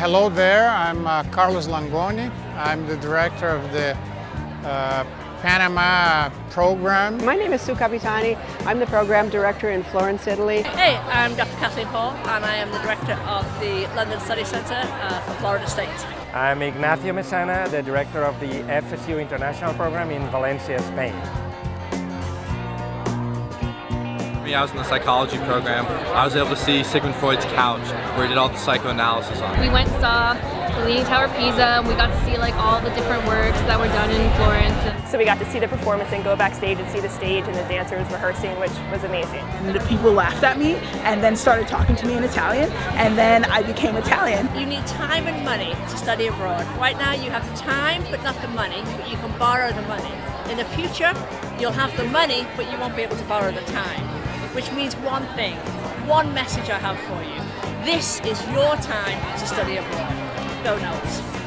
Hello there, I'm uh, Carlos Langoni. I'm the director of the uh, Panama program. My name is Sue Capitani. I'm the program director in Florence, Italy. Hey, I'm Dr. Kathleen Paul, and I am the director of the London Study Centre uh, for Florida State. I'm Ignacio Mesana, the director of the FSU International Program in Valencia, Spain. I was in the psychology program. I was able to see Sigmund Freud's couch, where he did all the psychoanalysis on it. We went and saw the Leaning Tower of Pisa, and we got to see like all the different works that were done in Florence. So we got to see the performance and go backstage and see the stage and the dancers rehearsing, which was amazing. And the people laughed at me and then started talking to me in Italian, and then I became Italian. You need time and money to study abroad. Right now you have the time, but not the money, but you can borrow the money. In the future, you'll have the money, but you won't be able to borrow the time which means one thing, one message I have for you. This is your time to study abroad. Go Noles.